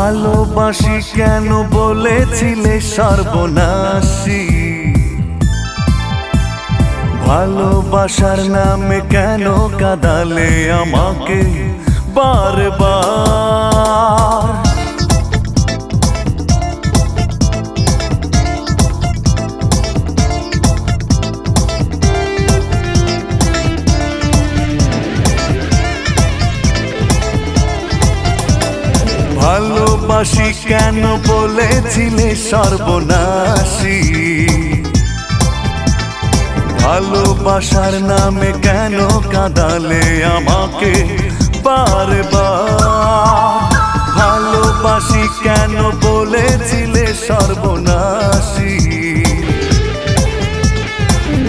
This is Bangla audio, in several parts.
ভালোবাসি কেন বলেছিলে সর্বনাশী? ভালোবাসার নামে কেন কাদালে আমাকে বারবার? ভালোবাসি কেন বলেছিলে সর্বনাশী? ভালোবাসার নামে কেন কাঁদালে আমাকে বারবার? ভালোবাসি কেন বলেছিলে সর্বনাশী?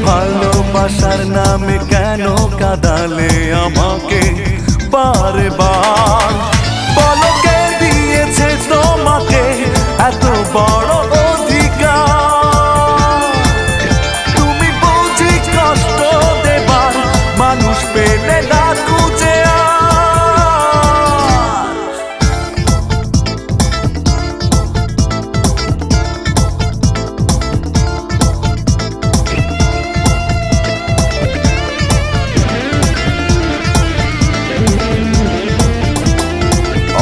ভালোবাসার নামে কেন কাঁদালে আমাকে বারবার?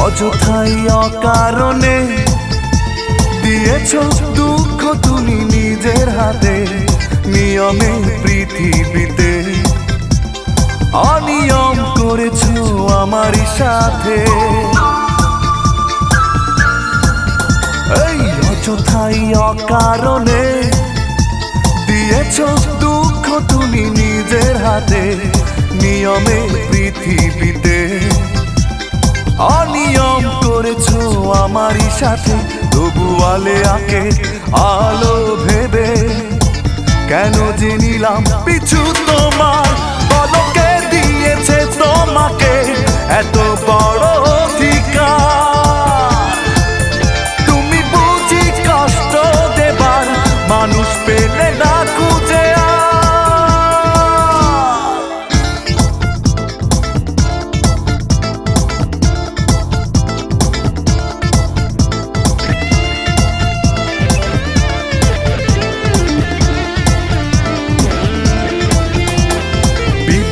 অযথাই অকারণে দিয়েছ দুঃখ তুমি নিজের হাতে, নিয়মে পৃথিবীতে। অনিয়ম করেছ আমারই সাথে। এই অযথাই অকারণে দিয়েছ দুঃখ তুমি নিজের হাতে, নিয়মে পৃথিবীতে। আমারই সাথে তবু আলে আকে আলো ভেবে। কেন যে নিলাম পিছু তোমার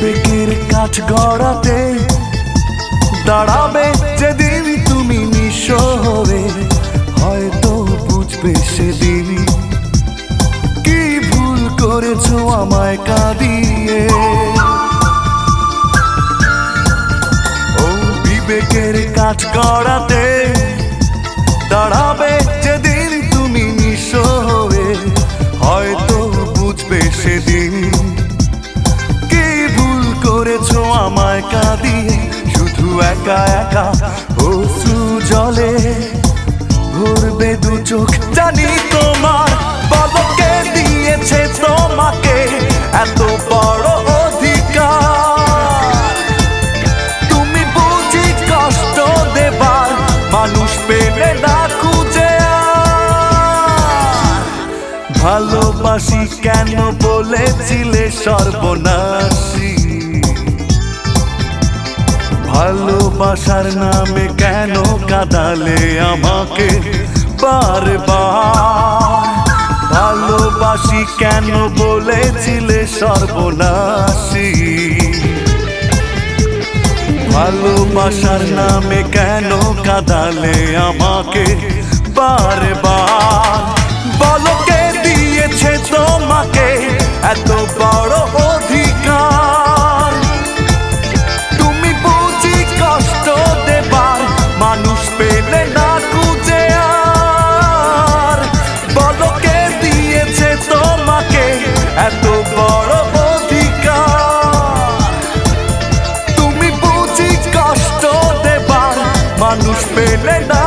বিবেকের কাজ গড়াতে দাঁড়াবে যেদিন তুমি নিঃস্ব হবে, হয়তো বুঝবে সেদিন। কি ভুল করেছ আমায় কাঁদিয়ে? ও বিবেকের কাজ গড়াতে দাঁড়াবে যেদিন তুমি নিঃস্ব হবে, হয়তো বুঝবে সেদিন। কাঁদিয়ে শুধু একা একা অশ্রু জলে দু চোখ। জানি তোমার বলকে দিয়েছে, তোমাকে এত বড় তুমি বুঝি কষ্ট মানুষ না ভালোবাসি কেন বলেছিলে সর্বনাশী? ভালোবাসার নামে কেন কাদালে আমাকে বারবার? ভালোবাসি কেন বলেছিলে সর্বনাশী? ভালোবাসার নামে কেন কাদালে আমাকে বারবার? prenda